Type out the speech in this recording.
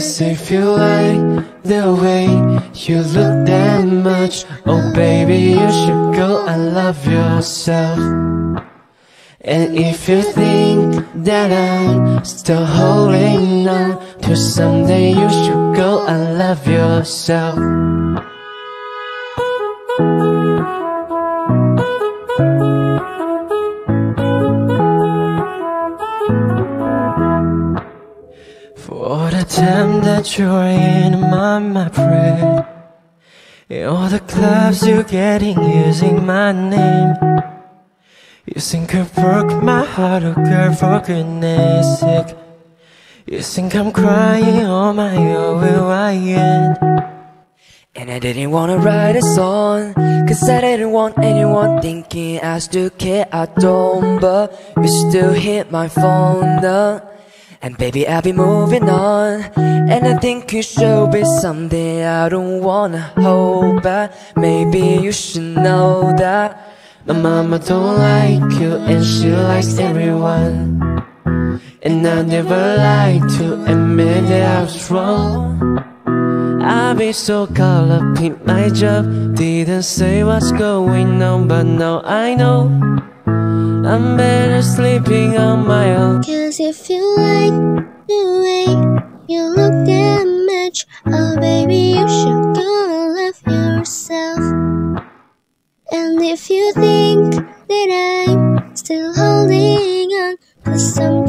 Cause if you like the way you look that much Oh baby you should go and love yourself. And if you think that I'm still holding on To someday you should go and love yourself For the time that you're in my, my prayer all the clubs you're getting using my name. You think I broke my heart, oh girl, for goodness sake. You think I'm crying on my own, will I end? And I didn't wanna write a song Cause I didn't want anyone thinking I still care, I don't. But you still hit my phone up and baby, I'll be moving on. And I think you should be something I don't wanna hold back Maybe you should know that My mama don't like you and she likes everyone. And I never like to admit that I was wrong. I've been so caught up in my job. Didn't say what's going on but now I know I'm better sleeping on my own. Cause if you like the way you look that much Oh baby you should go and love yourself. And if you think that I'm still holding on Cause some